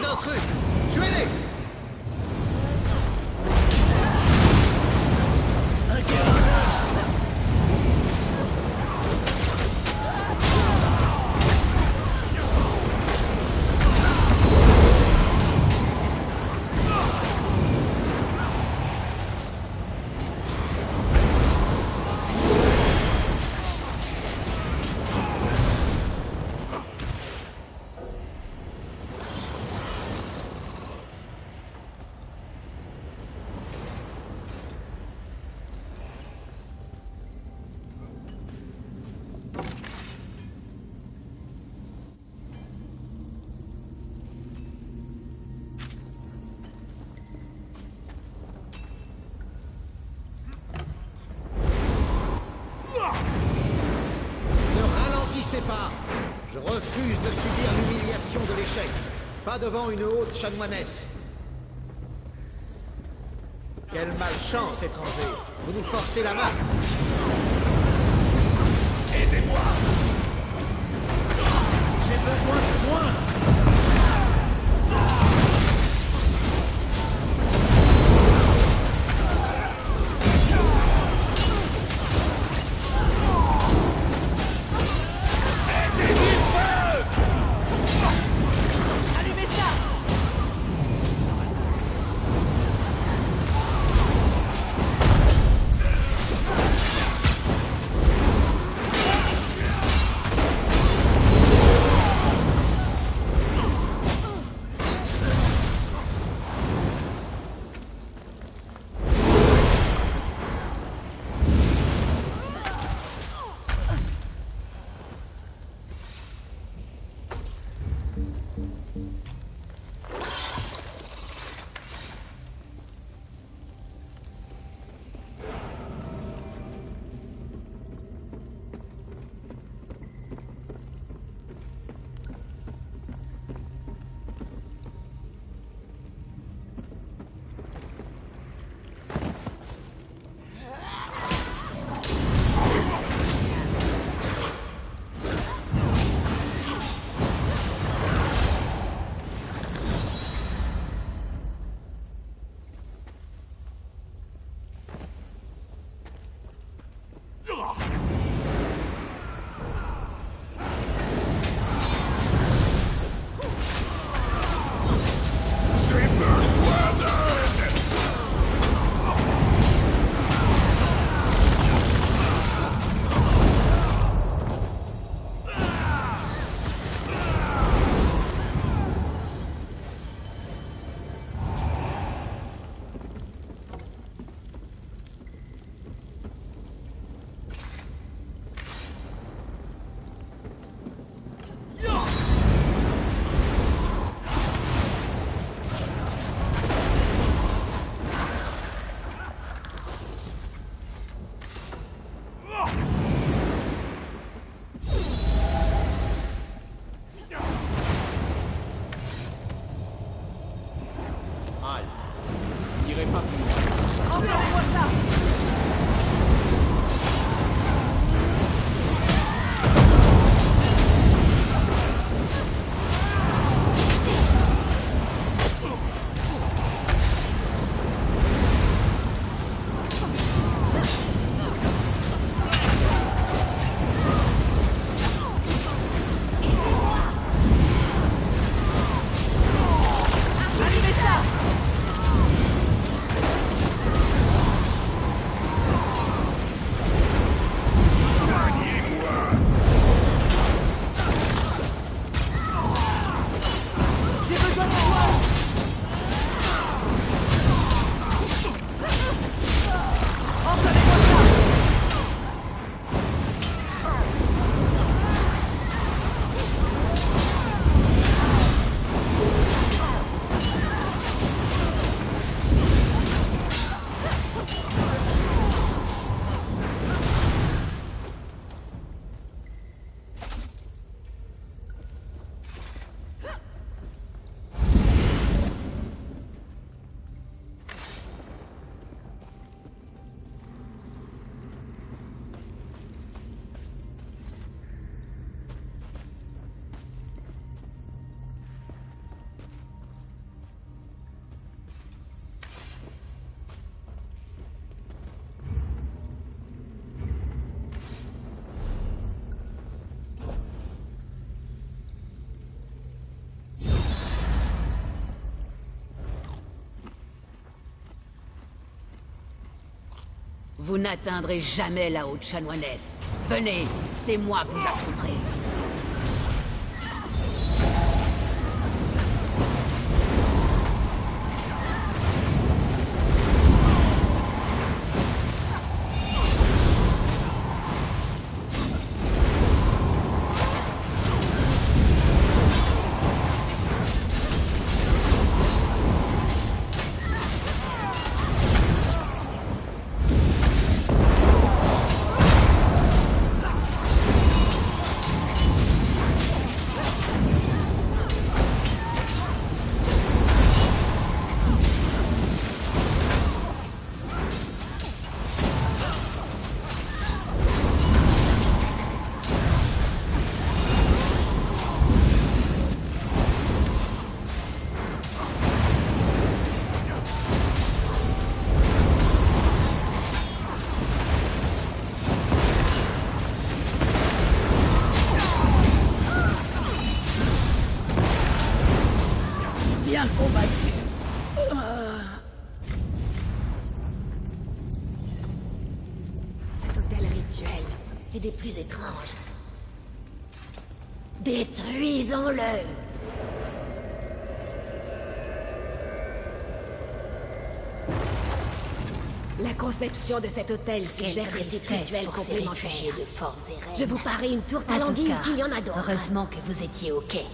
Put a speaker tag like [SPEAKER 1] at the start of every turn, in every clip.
[SPEAKER 1] des intrus Devant une haute chanoinesse. Quelle malchance, étranger. Vous nous forcez la main
[SPEAKER 2] Aidez-moi
[SPEAKER 3] Vous n'atteindrez jamais la haute chanoinesse. Venez, c'est moi que vous affronterez.
[SPEAKER 4] Bien combattu. Ah.
[SPEAKER 5] Cet hôtel rituel est des plus étranges. Détruisons-le La conception de cet hôtel suggère des sites rituels complémentaires.
[SPEAKER 6] de force.
[SPEAKER 5] Je vous parie une tour
[SPEAKER 6] En tout cas,
[SPEAKER 5] qu'il y en a d'autres.
[SPEAKER 6] Heureusement que vous étiez au quai.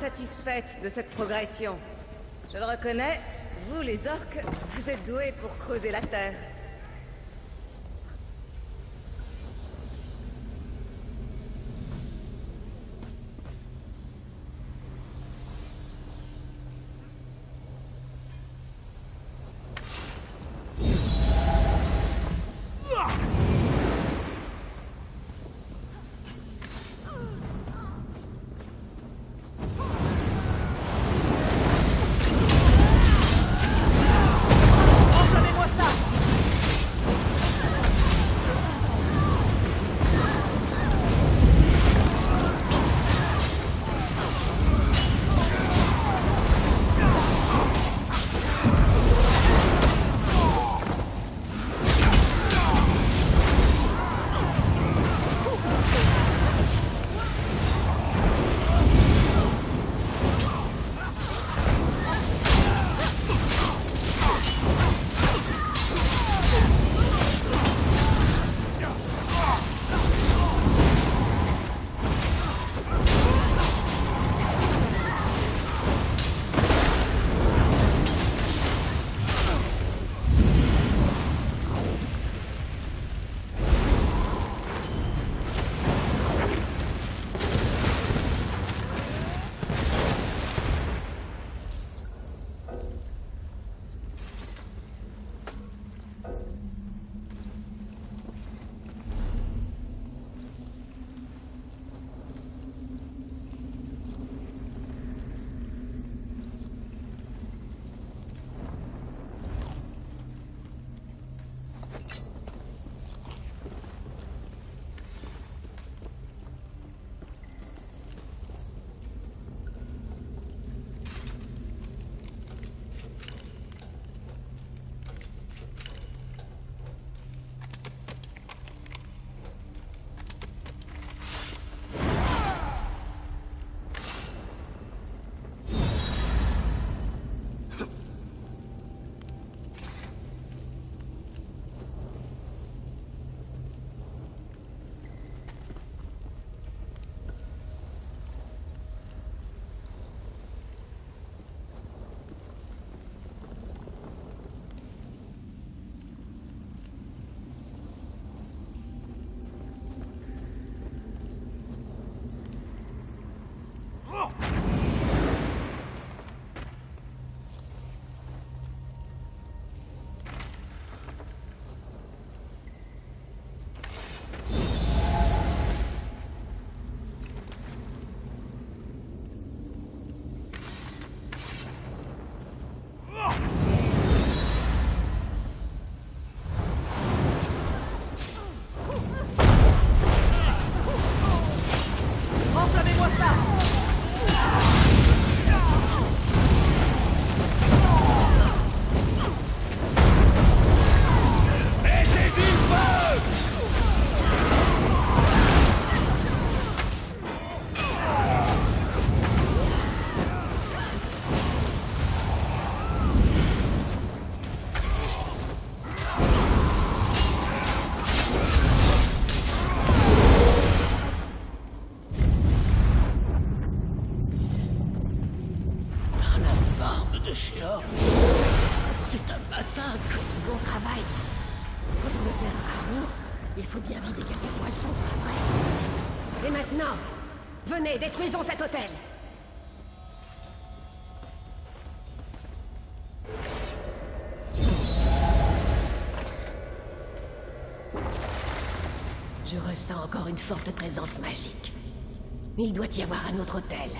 [SPEAKER 7] Satisfaite de cette progression. Je le reconnais, vous les orques, vous êtes doués pour creuser la terre.
[SPEAKER 5] Détruisons cet hôtel. Je ressens encore une forte présence magique. Il doit y avoir un autre hôtel.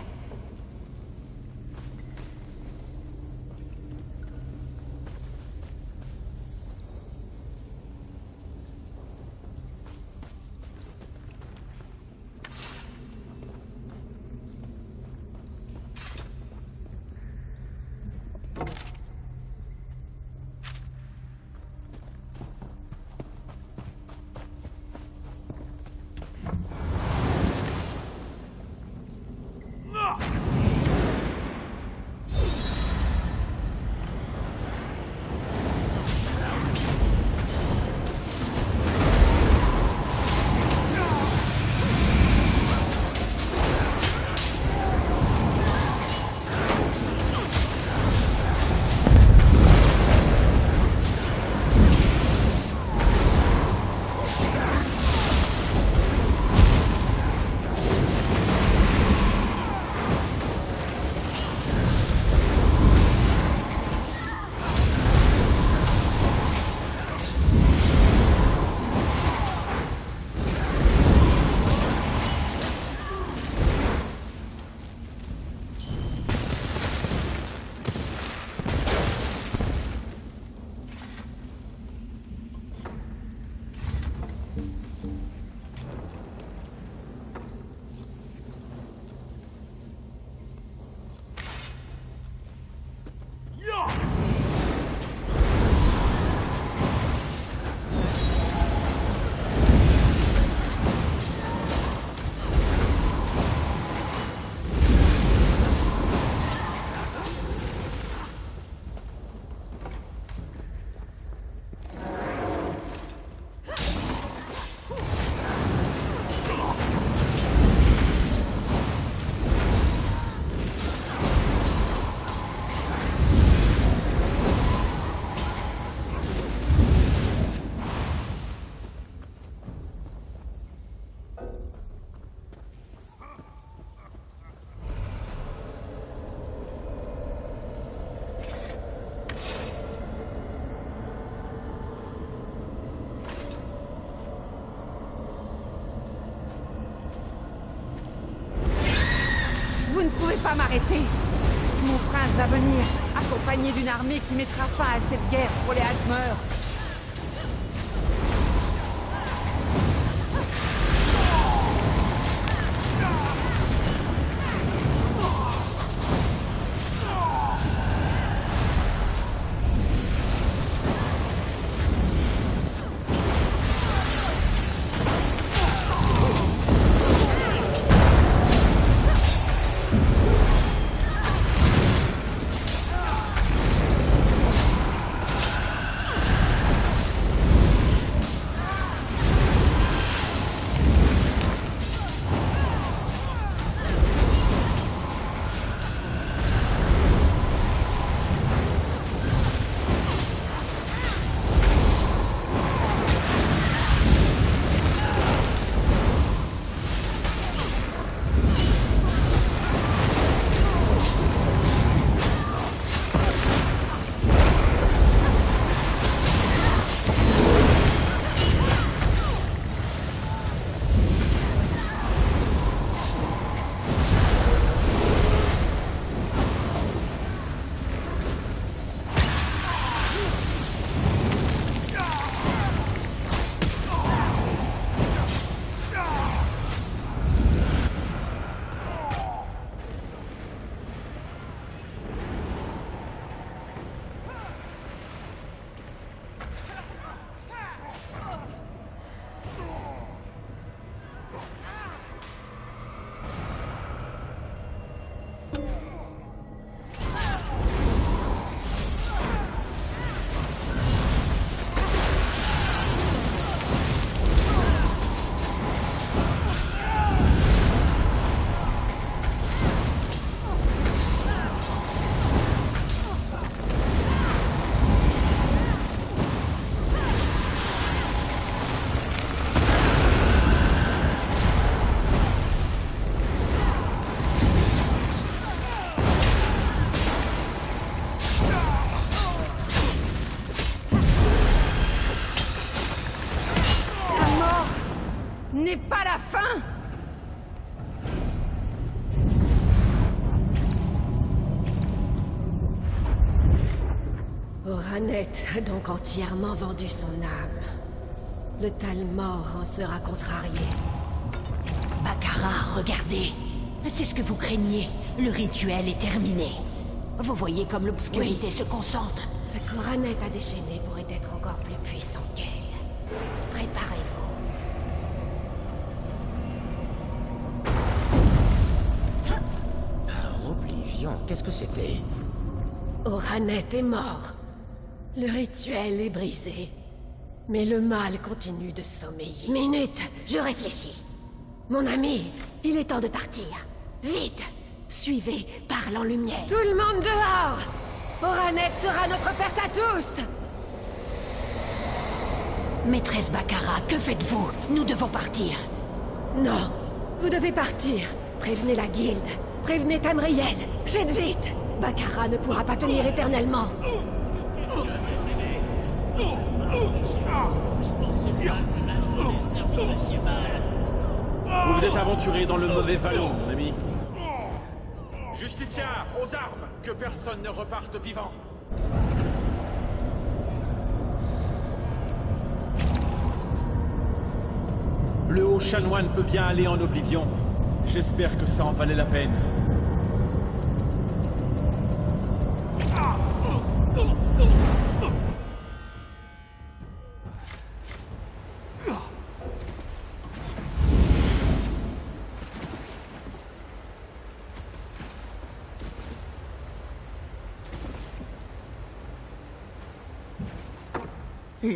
[SPEAKER 8] Armée qui mettra fin à cette guerre pour les Altmeurs.
[SPEAKER 5] Oranet a donc entièrement vendu son âme. Le Talmor en sera contrarié.
[SPEAKER 3] Baccarat, regardez. C'est ce que vous craignez. Le rituel est terminé. Vous voyez comme l'obscurité se concentre.
[SPEAKER 5] Ce qu'Oranet a déchaîné pourrait être encore plus puissant qu'elle. Préparez-vous.
[SPEAKER 4] Un Oblivion, qu'est-ce que c'était?
[SPEAKER 5] Oranet est mort. Le rituel est brisé. Mais le mal continue de sommeiller.
[SPEAKER 3] Minute, je réfléchis.
[SPEAKER 5] Mon ami,
[SPEAKER 3] Il est temps de partir. Vite Suivez, parle en lumière.
[SPEAKER 5] tout le monde dehors Oranet sera notre perte à tous
[SPEAKER 3] Maîtresse Baccarat, que faites-vous? Nous devons partir.
[SPEAKER 5] Non, vous devez partir. Prévenez la guilde. Prévenez Tamriel. Faites vite Baccarat ne pourra pas tenir éternellement.
[SPEAKER 9] Vous vous êtes aventuré dans le mauvais vallon, mon ami.
[SPEAKER 2] Justiciard, aux armes Que personne ne reparte vivant
[SPEAKER 9] Le haut chanoine peut bien aller en oblivion. J'espère que ça en valait la peine.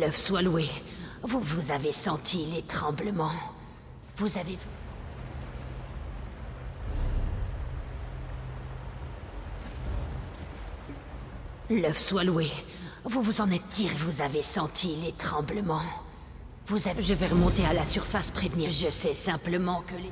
[SPEAKER 3] L'œuf soit loué. Vous, vous avez senti les tremblements. Vous avez... L'œuf soit loué. Vous vous en êtes tiré, vous avez senti les tremblements. Vous avez... Je vais remonter à la surface prévenir. Je sais simplement que les...